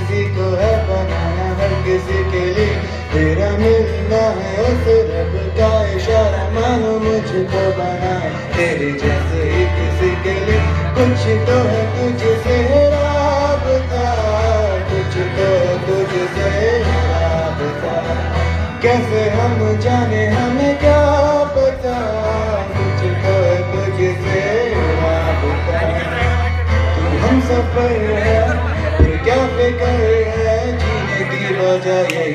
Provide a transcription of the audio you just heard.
किसी को है बनाना हर किसी के लिए। तेरा मिलना है उस रब का इशारा, मानो मुझको बना तेरे जैसे ही किसी के लिए। कुछ तो है तुझसे कुछ तो है तुझसे कैसे हम जाने, हमें क्या पता? कुछ तो है तुझसे तू हम सफ़र है हैं है जीने की वजह